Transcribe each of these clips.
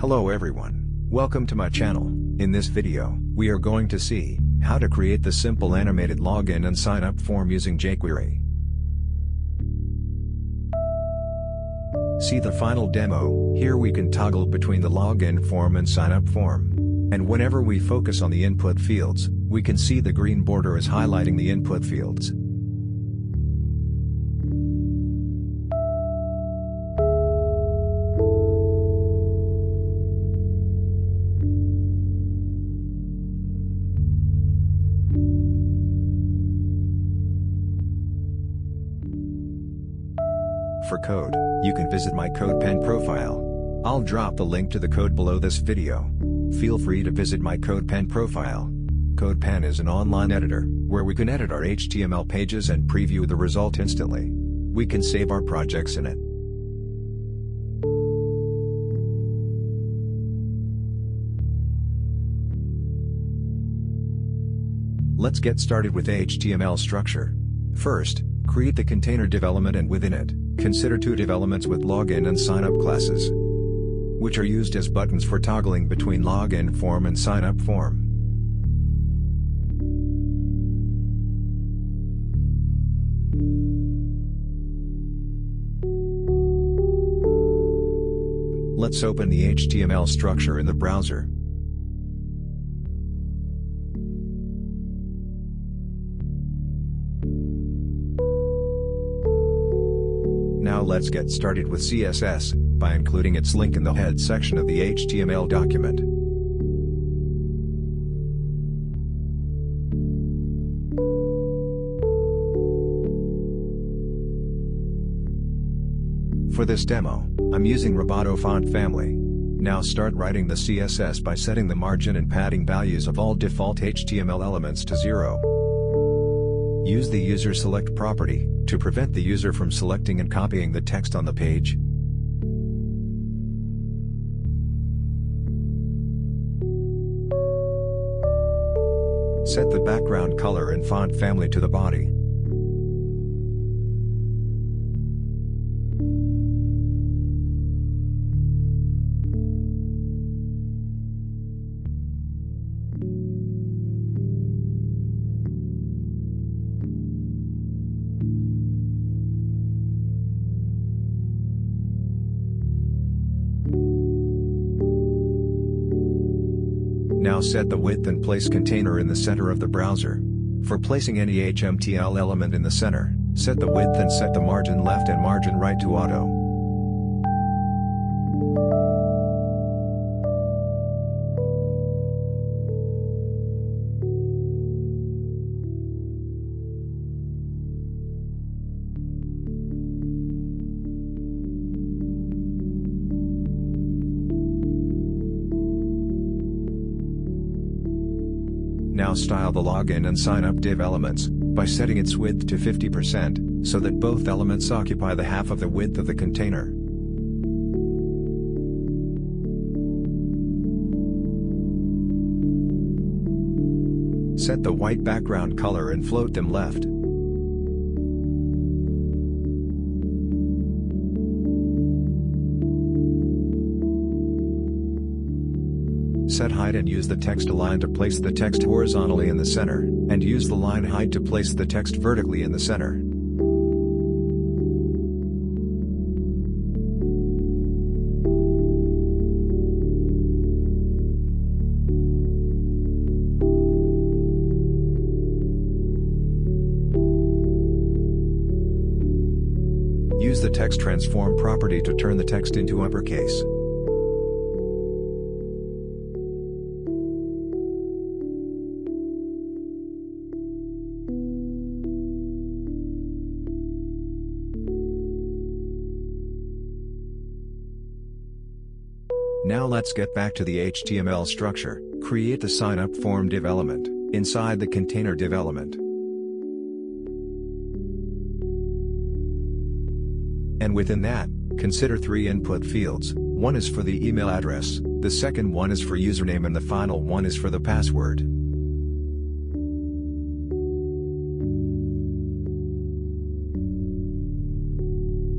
Hello everyone, welcome to my channel. In this video, we are going to see how to create the simple animated login and sign up form using jQuery. See the final demo, here we can toggle between the login form and sign up form. And whenever we focus on the input fields, we can see the green border is highlighting the input fields. For code, you can visit my CodePen profile. I'll drop the link to the code below this video. Feel free to visit my CodePen profile. CodePen is an online editor, where we can edit our HTML pages and preview the result instantly. We can save our projects in it. Let's get started with HTML structure. First, create the container div element and within it, consider two div elements with login and signup classes, which are used as buttons for toggling between login form and signup form. Let's open the HTML structure in the browser. Now let's get started with CSS, by including its link in the head section of the HTML document. For this demo, I'm using Roboto font family. Now start writing the CSS by setting the margin and padding values of all default HTML elements to 0. Use the user select property, to prevent the user from selecting and copying the text on the page. Set the background color and font family to the body. Now set the width and place container in the center of the browser. For placing any HTML element in the center, set the width and set the margin left and margin right to auto. Now style the login and sign up div elements, by setting its width to 50%, so that both elements occupy the half of the width of the container. Set the white background color and float them left. Set height and use the text align to place the text horizontally in the center, and use the line height to place the text vertically in the center. Use the text transform property to turn the text into uppercase. Now let's get back to the HTML structure, create the sign-up form div element, inside the container div element. And within that, consider three input fields, one is for the email address, the second one is for username and the final one is for the password.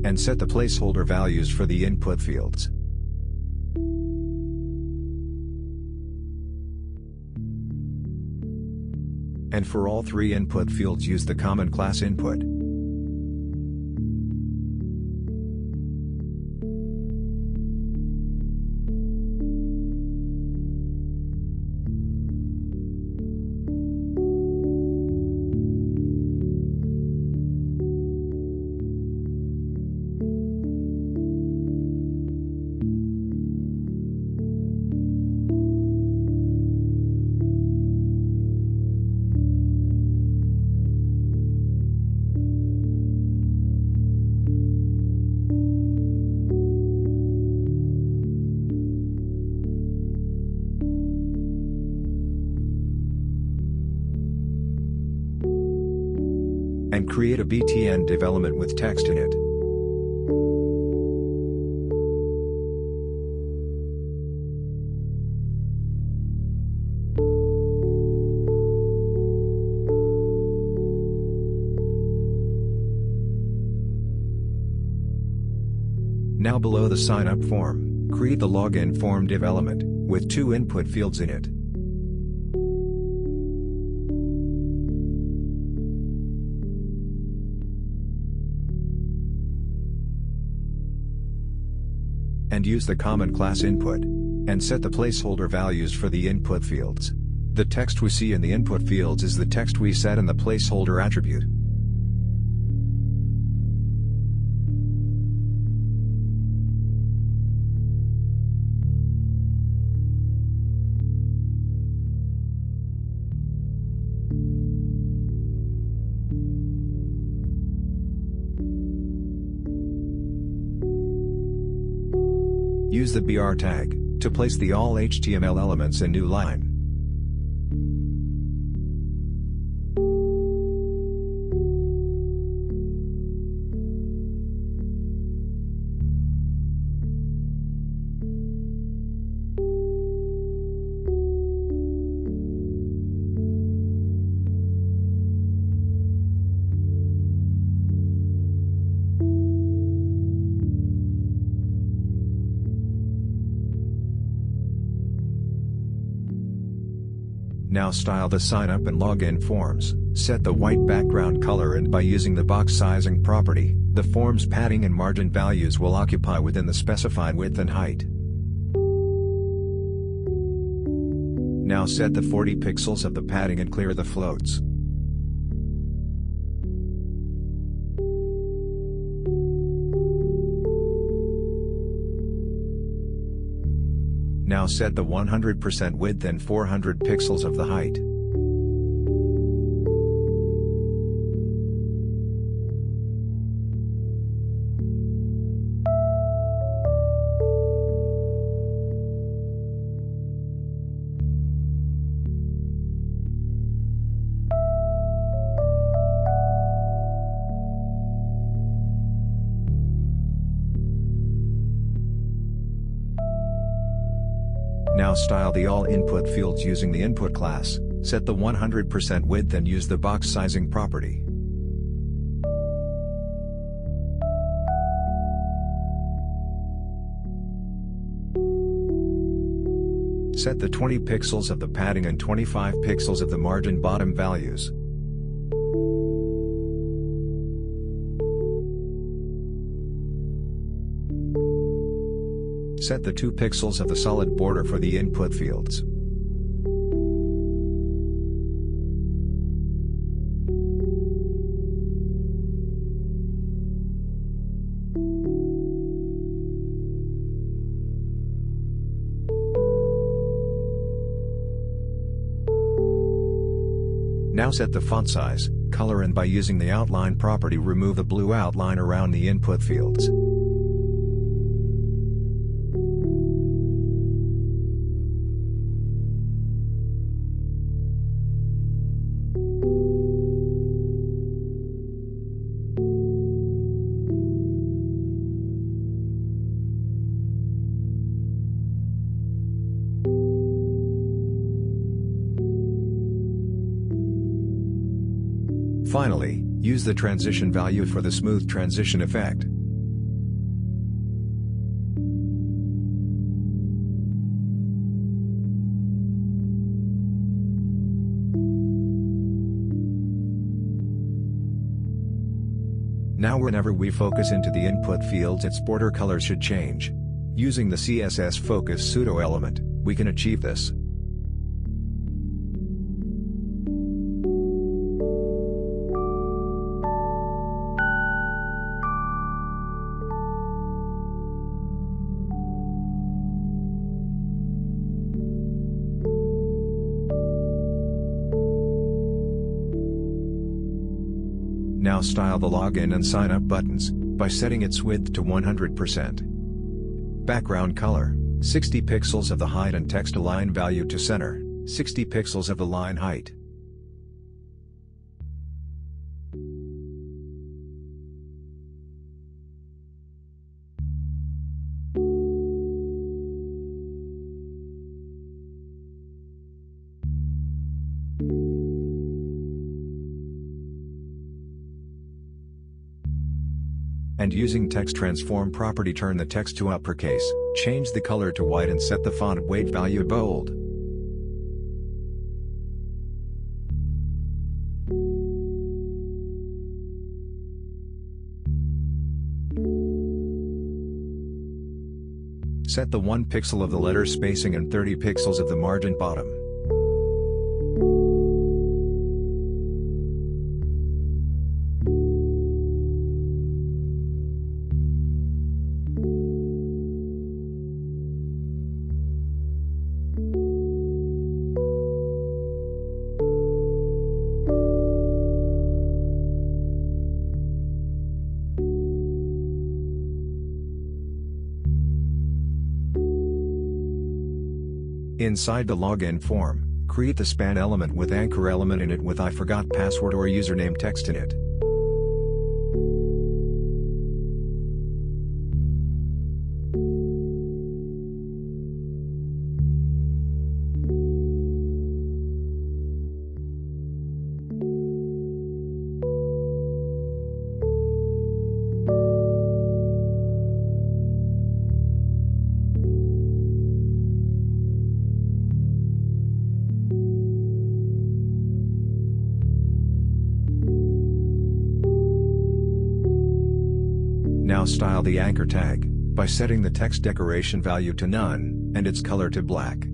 And set the placeholder values for the input fields. And for all three input fields use the common class input. And create a BTN div element with text in it. Now below the sign up form, create the login form div element, with two input fields in it. Use the common class input. And set the placeholder values for the input fields. The text we see in the input fields is the text we set in the placeholder attribute. Use the BR tag to place the all HTML elements in new line. Now style the sign up and login forms, set the white background color and by using the box sizing property, the form's padding and margin values will occupy within the specified width and height. Now set the 40 pixels of the padding and clear the floats. Now set the 100% width and 400 pixels of the height. Now style the all input fields using the input class, set the 100% width and use the box sizing property. Set the 20 pixels of the padding and 25 pixels of the margin bottom values. Set the 2 pixels of the solid border for the input fields. Now set the font size, color and by using the outline property remove the blue outline around the input fields. Use the transition value for the smooth transition effect. Now whenever we focus into the input fields its border color should change. Using the CSS focus pseudo element, we can achieve this. Now style the login and sign up buttons, by setting its width to 100%. Background color, 60 pixels of the height and text align value to center, 60 pixels of the line height. And using text transform property turn the text to uppercase, change the color to white and set the font weight value bold. Set the 1 pixel of the letter spacing and 30 pixels of the margin bottom. Inside the login form, create the span element with anchor element in it with I forgot password or username text in it. Style the anchor tag, by setting the text decoration value to none, and its color to black.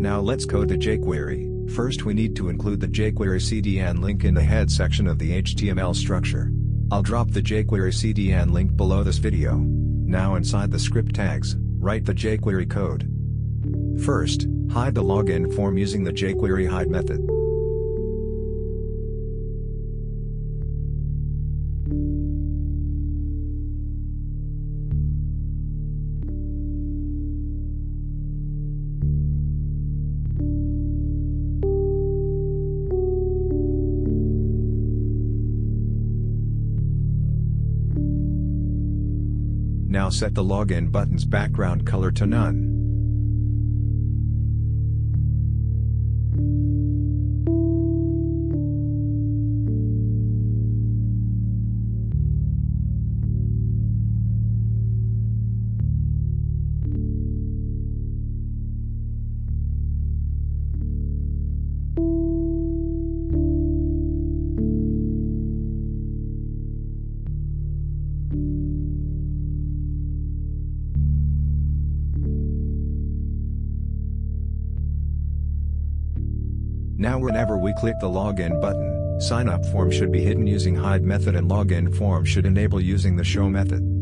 Now let's code the jQuery, first we need to include the jQuery CDN link in the head section of the HTML structure. I'll drop the jQuery CDN link below this video. Now inside the script tags, write the jQuery code. First, hide the login form using the jQuery hide method. Now set the login button's background color to none. Now whenever we click the login button, sign up form should be hidden using hide method and login form should enable using the show method.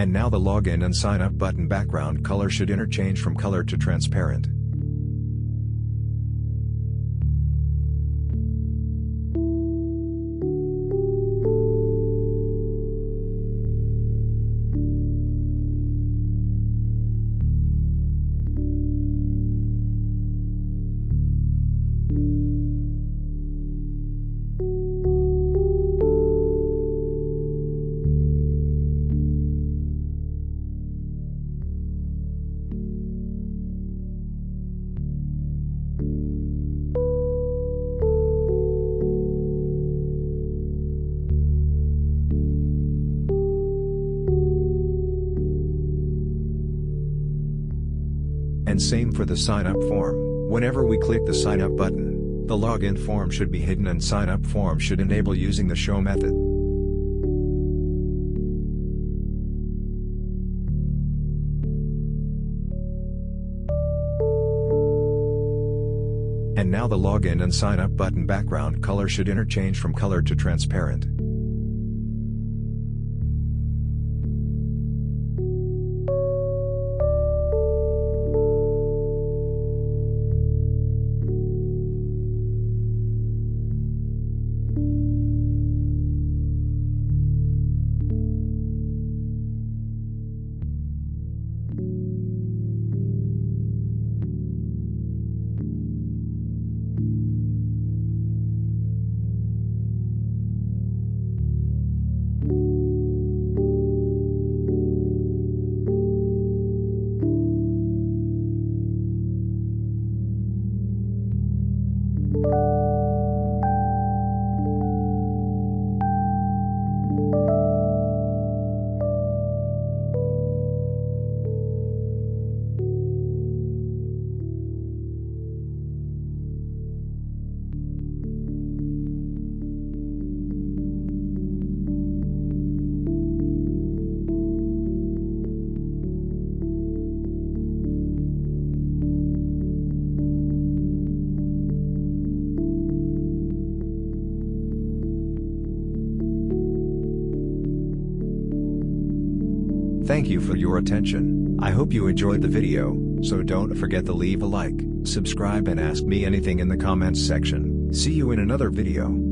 And now the login and sign up button background color should interchange from color to transparent. Same for the sign up form, whenever we click the sign up button, the login form should be hidden and sign up form should enable using the show method. And now the login and sign up button background color should interchange from color to transparent. Thank you for your attention, I hope you enjoyed the video, so don't forget to leave a like, subscribe and ask me anything in the comments section, see you in another video.